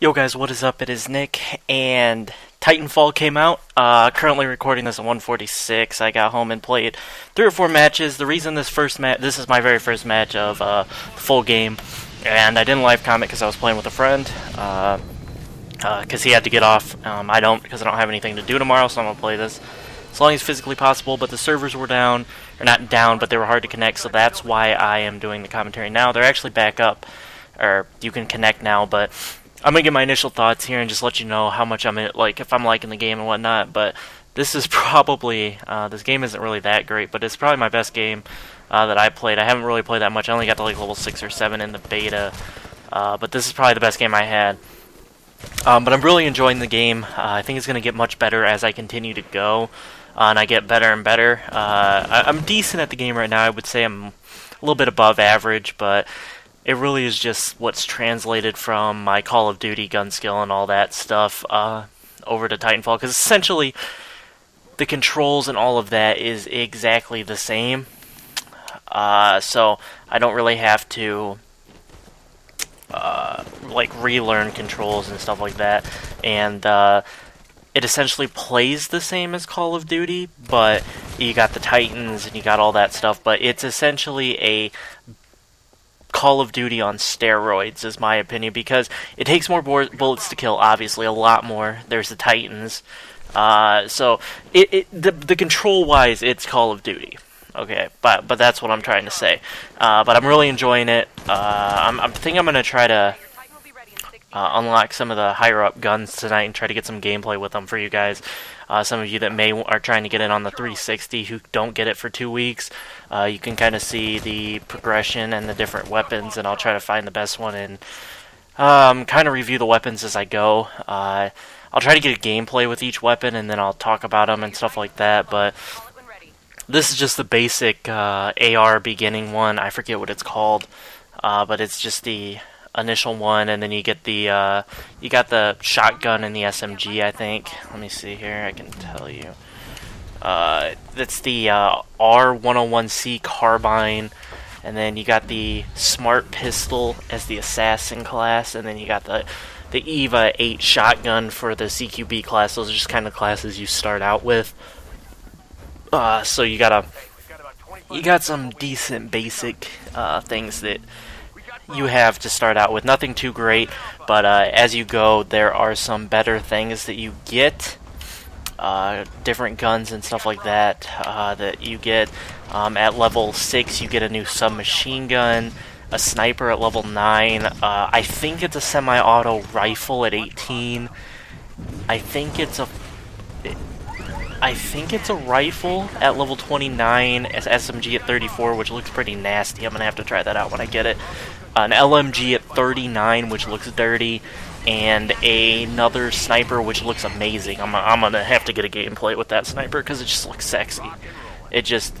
Yo guys, what is up? It is Nick, and Titanfall came out. Uh, currently recording this at 146. I got home and played three or four matches. The reason this first match, this is my very first match of uh, full game, and I didn't live comment because I was playing with a friend. Uh, because uh, he had to get off. Um, I don't because I don't have anything to do tomorrow, so I'm gonna play this as long as physically possible. But the servers were down, or not down, but they were hard to connect, so that's why I am doing the commentary now. They're actually back up, or you can connect now, but I'm gonna get my initial thoughts here and just let you know how much I'm in, like if I'm liking the game and whatnot. But this is probably uh, this game isn't really that great, but it's probably my best game uh, that I played. I haven't really played that much. I only got to like level six or seven in the beta, uh, but this is probably the best game I had. Um, but I'm really enjoying the game. Uh, I think it's gonna get much better as I continue to go, uh, and I get better and better. Uh, I- I'm decent at the game right now. I would say I'm a little bit above average, but it really is just what's translated from my Call of Duty gun skill and all that stuff uh, over to Titanfall. Because essentially, the controls and all of that is exactly the same. Uh, so I don't really have to uh, like relearn controls and stuff like that. And uh, it essentially plays the same as Call of Duty, but you got the Titans and you got all that stuff. But it's essentially a Call of Duty on steroids, is my opinion, because it takes more bullets to kill. Obviously, a lot more. There's the Titans, uh, so it, it the the control wise, it's Call of Duty. Okay, but but that's what I'm trying to say. Uh, but I'm really enjoying it. Uh, I'm, I think I'm gonna try to uh, unlock some of the higher up guns tonight and try to get some gameplay with them for you guys. Uh, some of you that may are trying to get it on the 360 who don't get it for two weeks, uh, you can kind of see the progression and the different weapons, and I'll try to find the best one and um, kind of review the weapons as I go. Uh, I'll try to get a gameplay with each weapon, and then I'll talk about them and stuff like that. But this is just the basic uh, AR beginning one. I forget what it's called, uh, but it's just the initial one, and then you get the uh, you got the shotgun and the SMG. I think. Let me see here. I can tell you. Uh, that's the uh, R101C carbine, and then you got the smart pistol as the assassin class, and then you got the the EVA 8 shotgun for the CQB class. Those are just kind of classes you start out with. Uh, so you gotta you got some decent basic uh, things that you have to start out with. Nothing too great, but uh, as you go, there are some better things that you get. Uh, different guns and stuff like that uh, that you get. Um, at level 6, you get a new submachine gun, a sniper at level 9. Uh, I think it's a semi auto rifle at 18. I think it's a. I think it's a rifle at level 29, as SMG at 34, which looks pretty nasty. I'm gonna have to try that out when I get it an LMG at 39, which looks dirty, and another sniper, which looks amazing. I'm, I'm gonna have to get a gameplay with that sniper because it just looks sexy. It just,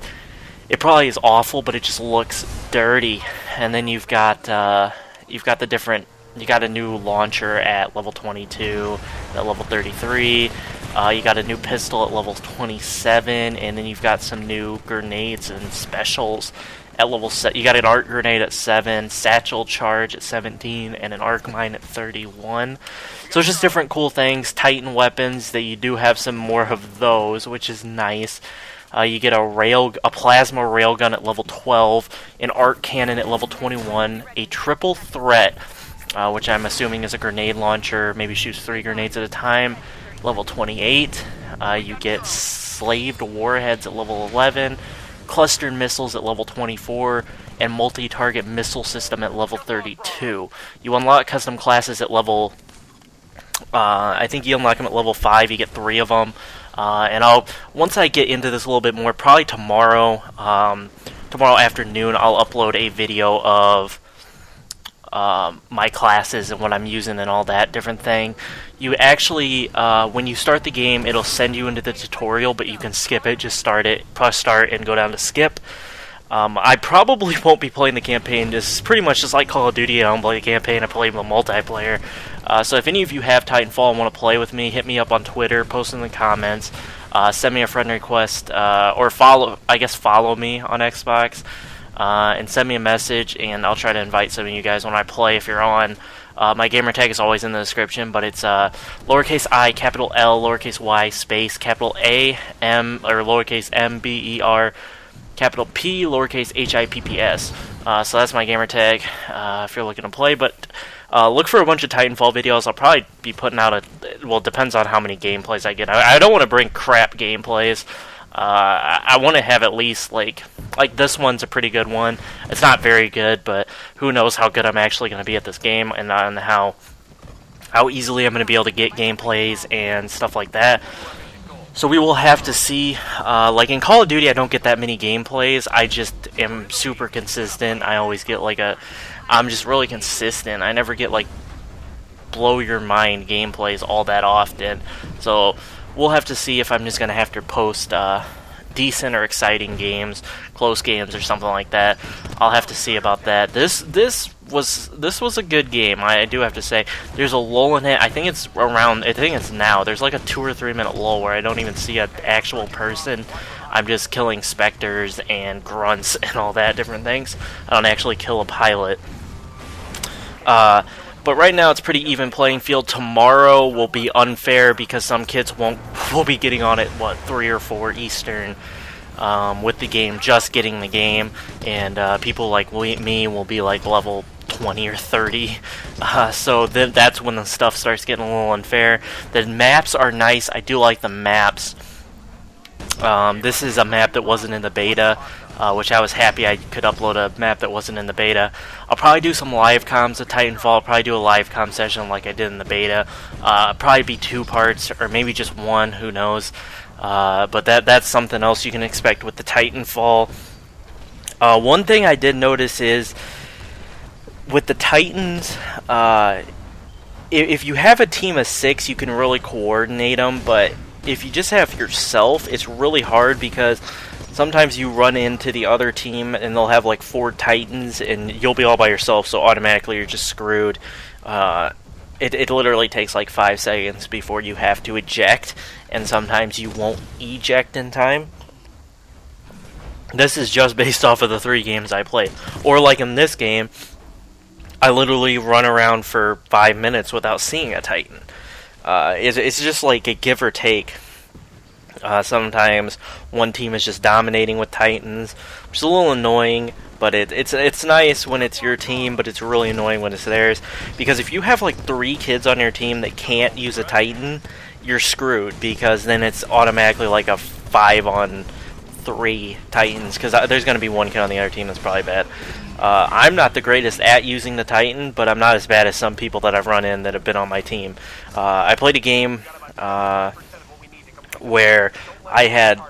it probably is awful, but it just looks dirty. And then you've got, uh, you've got the different, you got a new launcher at level 22, at level 33. Uh, you got a new pistol at level 27, and then you've got some new grenades and specials at level set. You got an arc grenade at seven, satchel charge at 17, and an arc mine at 31. So it's just different cool things. Titan weapons that you do have some more of those, which is nice. Uh, you get a rail, a plasma railgun at level 12, an arc cannon at level 21, a triple threat, uh, which I'm assuming is a grenade launcher, maybe shoots three grenades at a time. Level 28. Uh, you get slaved warheads at level 11 clustered missiles at level 24, and multi-target missile system at level 32. You unlock custom classes at level... Uh, I think you unlock them at level 5, you get three of them. Uh, and I'll once I get into this a little bit more, probably tomorrow, um, tomorrow afternoon, I'll upload a video of um, my classes and what I'm using and all that different thing. You actually, uh, when you start the game, it'll send you into the tutorial, but you can skip it. Just start it, press start, and go down to skip. Um, I probably won't be playing the campaign. This is pretty much just like Call of Duty. I don't play the campaign. I play the multiplayer. Uh, so if any of you have Titanfall and want to play with me, hit me up on Twitter, post in the comments, uh, send me a friend request, uh, or follow. I guess follow me on Xbox uh, and send me a message, and I'll try to invite some of you guys when I play if you're on. Uh, my gamer tag is always in the description, but it's uh, lowercase i, capital L, lowercase y, space, capital A, M, or lowercase m, b, e, r, capital P, lowercase h, i, p, p, s. Uh, so that's my gamer tag uh, if you're looking to play, but uh, look for a bunch of Titanfall videos. I'll probably be putting out a. Well, depends on how many gameplays I get. I, I don't want to bring crap gameplays. Uh, I want to have at least like like this one's a pretty good one. It's not very good, but who knows how good I'm actually going to be at this game and on how how easily I'm going to be able to get gameplays and stuff like that. So we will have to see. Uh, like in Call of Duty, I don't get that many gameplays. I just am super consistent. I always get like a. I'm just really consistent. I never get like blow your mind gameplays all that often. So we'll have to see if I'm just going to have to post uh, decent or exciting games, close games or something like that. I'll have to see about that. This this was this was a good game. I do have to say. There's a lull in it. I think it's around. I think it's now. There's like a two or three minute lull where I don't even see an actual person. I'm just killing specters and grunts and all that different things. I don't actually kill a pilot. Uh, but right now it's pretty even playing field. Tomorrow will be unfair because some kids won't will be getting on at what three or four Eastern um, with the game, just getting the game, and uh, people like me will be like level 20 or 30. Uh, so then that's when the stuff starts getting a little unfair. The maps are nice. I do like the maps. Um, this is a map that wasn't in the beta uh, which I was happy I could upload a map that wasn't in the beta. I'll probably do some live comms of Titanfall. I'll probably do a live com session like I did in the beta. Uh, probably be two parts or maybe just one. Who knows? Uh, but that that's something else you can expect with the Titanfall. Uh, one thing I did notice is with the Titans. Uh, if you have a team of six, you can really coordinate them, but if you just have yourself, it's really hard because sometimes you run into the other team and they'll have like four titans and you'll be all by yourself so automatically you're just screwed. Uh, it, it literally takes like five seconds before you have to eject and sometimes you won't eject in time. This is just based off of the three games i played or like in this game i literally run around for five minutes without seeing a titan uh, it's, it's just like a give or take uh, sometimes one team is just dominating with Titans, which is a little annoying. But it, it's it's nice when it's your team, but it's really annoying when it's theirs. Because if you have like three kids on your team that can't use a Titan, you're screwed. Because then it's automatically like a five on three Titans. Because there's going to be one kid on the other team that's probably bad. Uh, I'm not the greatest at using the Titan, but I'm not as bad as some people that I've run in that have been on my team. Uh, I played a game uh, where I had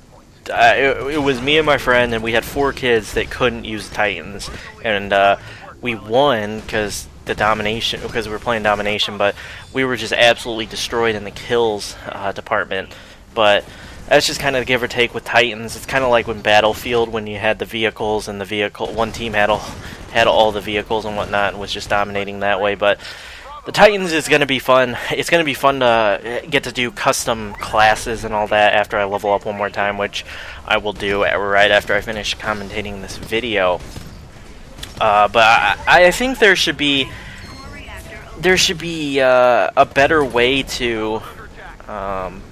uh, it, it, was me and my friend, and we had four kids that couldn't use Titans, and uh, we won because the domination because we were playing domination, but we were just absolutely destroyed in the kills uh, department. But that's just kind of give or take with Titans. It's kind of like when Battlefield when you had the vehicles and the vehicle one team had all had all the vehicles and whatnot and was just dominating that way, but the Titans is going to be fun. It's going to be fun to get to do custom classes and all that after I level up one more time, which I will do right after I finish commentating this video. Uh, but I, I, think there should be there should be uh, a better way to um,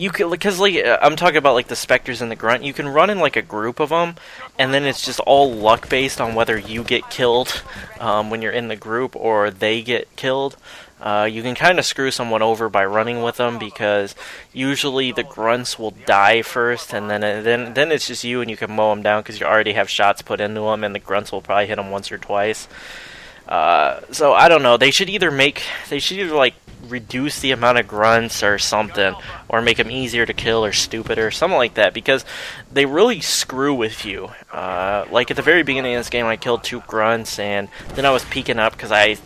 you can because like uh, I'm talking about like the specters and the grunt. You can run in like a group of them, and then it's just all luck based on whether you get killed um, when you're in the group or they get killed. Uh, you can kind of screw someone over by running with them because usually the grunts will die first, and then uh, then then it's just you and you can mow them down because you already have shots put into them, and the grunts will probably hit them once or twice. Uh, so I don't know. They should either make they should either like reduce the amount of grunts or something, or make them easier to kill or stupider, or something like that, because they really screw with you. Uh, like at the very beginning of this game, I killed two grunts, and then I was peeking up because I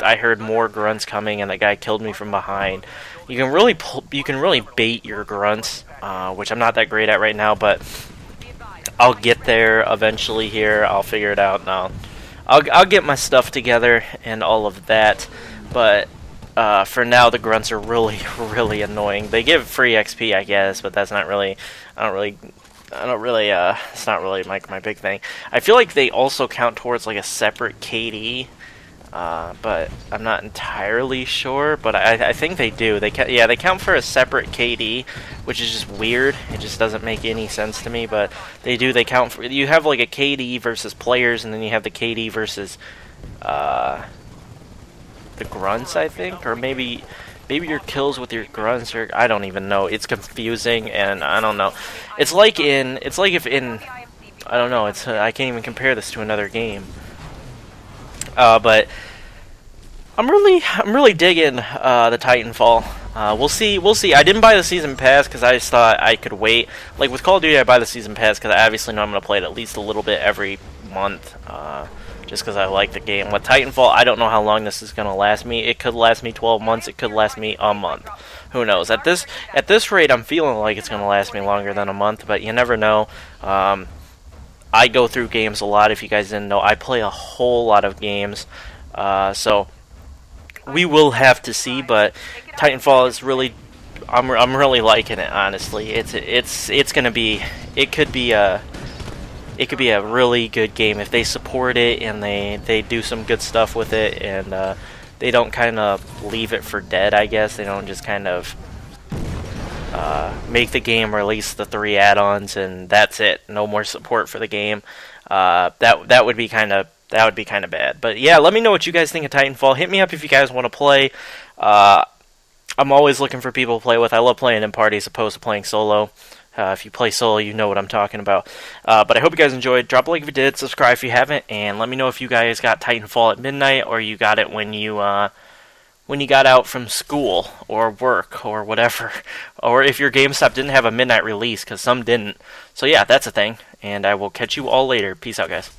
I heard more grunts coming, and the guy killed me from behind. You can really pull, you can really bait your grunts, uh, which I'm not that great at right now, but I'll get there eventually. Here, I'll figure it out now. I'll I'll get my stuff together and all of that, but uh, for now, the grunts are really, really annoying. They give free XP, I guess, but that's not really. I don't really. I don't really. Uh, it's not really my my big thing. I feel like they also count towards like a separate KD. Uh, but I'm not entirely sure. But I, I think they do. They yeah, they count for a separate KD, which is just weird. It just doesn't make any sense to me. But they do. They count for. You have like a KD versus players, and then you have the KD versus uh, the grunts, I think, or maybe maybe your kills with your grunts or I don't even know. It's confusing and I don't know. It's like in it's like if in I don't know. It's uh, I can't even compare this to another game. Uh, but I'm really I'm really digging uh, the Titanfall. Uh, we'll see. We'll see. I didn't buy the season pass because I just thought I could wait. Like with Call of Duty, I buy the season pass because I obviously know I'm going to play it at least a little bit every month. Uh, just because I like the game. With Titanfall, I don't know how long this is going to last me. It could last me 12 months. It could last me a month. Who knows? At this at this rate, I'm feeling like it's going to last me longer than a month, but you never know. Um, I go through games a lot. If you guys didn't know, I play a whole lot of games. Uh, so we will have to see. But Titanfall is really, I'm I'm really liking it. Honestly, it's it's it's gonna be. It could be a. It could be a really good game if they support it and they, they do some good stuff with it and uh, they don't kind of leave it for dead. I guess they don't just kind of uh, make the game release the three add-ons and that's it. No more support for the game. Uh, that that would be kind of that would be kind of bad. But yeah, let me know what you guys think of Titanfall. Hit me up if you guys want to play. Uh, I'm always looking for people to play with. I love playing in parties opposed to playing solo. Uh, if you play solo, you know what I'm talking about. Uh, but I hope you guys enjoyed. Drop a like if you did, subscribe if you haven't, and let me know if you guys got Titanfall at midnight or you got it when you when you got out from school or work or whatever, or if your GameStop didn't have a midnight release because some didn't. So yeah, that's a thing. And I will catch you all later. Peace out, guys.